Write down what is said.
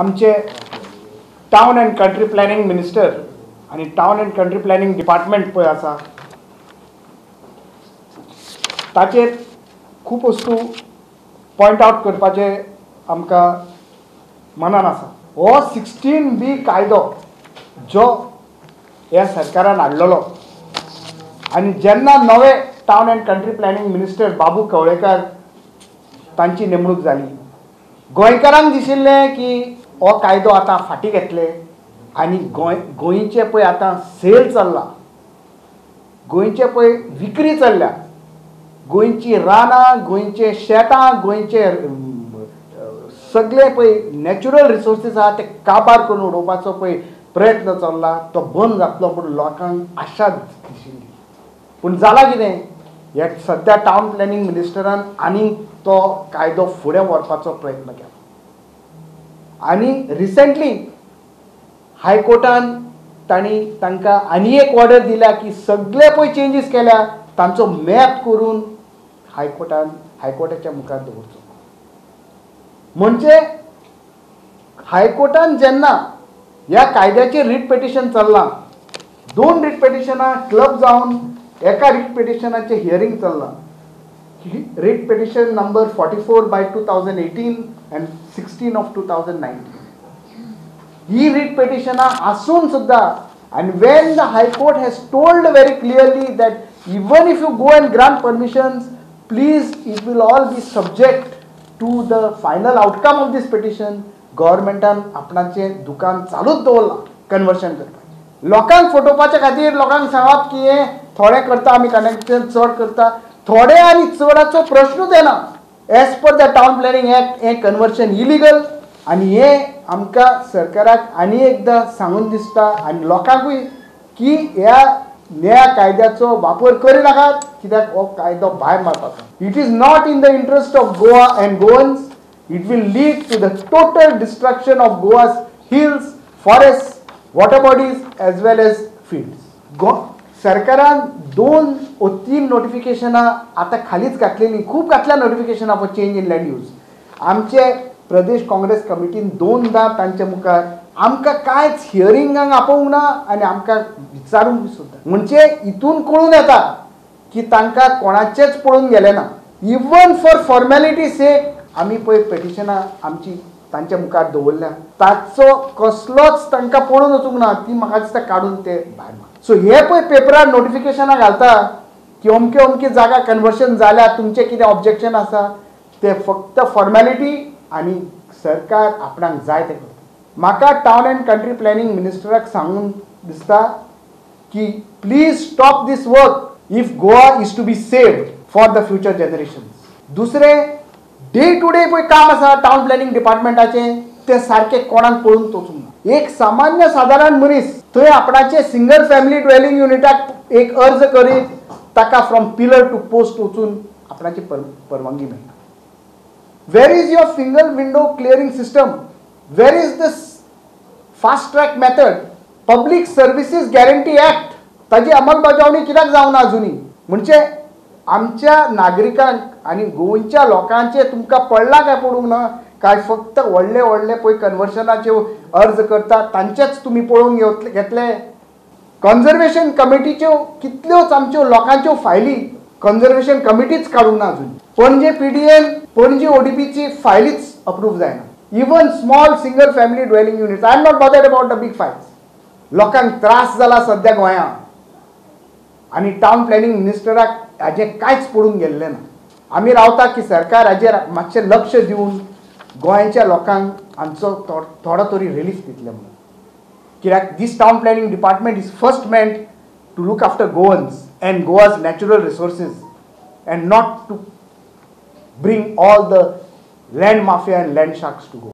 आमचे town and country planning minister आणि town and country planning department पळय आसा ताचेर खूब वस्तू पॉयंट आवट करपाचे आमकां मनान आसा. हो सिक्स्टीन बी कायदो जो ह्या सरकारान हाडलेलो. आनी जेन्ना नवे town and country planning minister Babu Kavlekar तांची नेमणूक जाली गोंयकारांक दिशिल्लें की हो कायदो आतां फाटीं घेतले आनी गोंय गोंयचे पळय आतां सेल चल्ला. गोंयचे पळय विक्री चल्ल्या. गोंयची रानां गोंयचे शेतां गोंयचे सगळे पळय नॅचरल रिसोर्सीस आहा ते काबार करून उडोवपाचो पळय प्रयत्न चल्ला. तो बंद जातलो पूण लोकांक आशा दिशिल्ली. पूण जाला कितें? हे सद्या टावन प्लॅनिंग मिनिस्टरान आनी तो कायदो फुडें व्हरपाचो प्रयत्न केला. आनी रिसेंटली हायकोर्टान तांणी तांकां आनी एक ऑर्डर दिल्या की सगळे पळय चेंजीस केल्या. तांचो मॅप करून हायकोर्टान हायकोर्टाच्या मुखार दवरचो. म्हणजे हायकोर्टान जेन्ना ह्या कायद्याचेर रीट पिटिशन चल्लां दोन रीट पेटिशनां क्लब जावन एका रीट पिटिशनाचें हियरींग चल्लां. Writ petition number forty four by two thousand eighteen and sixteen of two thousand nineteen he writ पेटिशनां आसून सुद्दां and when the high court has told very clearly that even if you go and grant permissions please it will all be subject to the final outcome of this petition गव्हर्मेंटान आपणाचें दुकान चालूच दवरलां conversion करपाचें लोकांक फटोवपाच्या खातीर लोकांक सांगप की हें थोडें करता आमी कनेक्शन चड करता थोडे आनी चडाचो प्रश्नूच येना as per the town planning act हें कन्वर्शन इलिगल आनी हें आमकां सरकाराक आनी एकदां सांगून दिसता आनी लोकांकूय की ह्या नया कायद्याचो वापर करिनाकात कित्याक हो कायदो भायर मारपाचो it is not in the interest of Goa and Goans it will lead to the total destruction of Goa's hills forest water bodies as well as fields गो सरकारान दोन ओ तीन नोटिफिकेशनां आतां खालीच घातलेलीं. खूब घातल्या नोटिफिकेशनां for change in land use आमचे प्रदेश काँग्रेस कमिटीन दोनदां तांच्या मुखार आमकां कांयच हियरिंगाक आपोवंक ना आनी आमकां विचारूंक सुद्दां म्हणजे हितून कळून येता की तांकां कोणाचेंच पळोवन गेलें ना. इवन फॉर फॉर्मेलिटी सेक आमी पळय पेटिशनां आमची तांच्या मुखार दवरल्या. ताचो कसलोच तांकां पळोवन वचूंक ना ती म्हाका दिसता काडून ते भायर सो हे पळय पेपरार नोटिफिकेशनां घालता की अमके अमके जागा कन्वर्शन जाल्या तुमचें कितें ऑब्जेक्शन आसा ते फक्त फॉर्मेलिटी आनी सरकार आपणाक जाय तें करता. म्हाका टावन अँड कंट्री प्लॅनिंग मिनिस्टराक सांगून दिसता की please stop this work if Goa is to be saved for the future generation दुसरें डे टू डे पळय काम आसा टावन प्लॅनिंग डिपार्टमेंटाचें तें सारकें कोणाक पळोवन तोचूंक ना एक सामान्य सादारण मनीस थंय आपणाचे सिंगल फॅमिली ड्वेलिंग युनिटाक एक अर्ज करीत ताका फ्रॉम पिलर टू पोस्ट वचून आपणाची पर परवानगी मेळटा where is your single window clearing system where is the fast track method public services guarantee act ताजी अंमलबजावणी कित्याक जावना अजुनी म्हणजे आमच्या नागरिकांक आनी गोंयच्या लोकांचे तुमकां पडला काय पडूंक ना? काय फक्त व्हडले व्हडले पळय कन्वर्शनाचे अर्ज करता तांचेच तुमी पळोवंक घेतले? घेतले कन्झर्वेशन कमिटीच्यो कितल्योच आमच्यो लोकांच्यो फायली कन्झर्वेशन कमिटीच काडूंक ना अजून. पणजे पी डी एन पणजे ओ डी ओडीपीची फायलीच अप्रूव्ह जायना. Even small single family dwelling units I am not bothered about the big files लोकांक त्रास जाला सद्या गोंयांत. आनी टावन प्लॅनिंग मिनिस्टराक हाजें कांयच पडून गेल्लें ना आमी रावता की सरकार हाजेर मातशें लक्ष दिवन गोंयच्या लोकांक आमचो थोडो तरी रिलीफ दितले म्हणून कित्याक this town planning department is first meant to look after Goans and Goa's natural resources and not to bring all the land mafia and land sharks to go.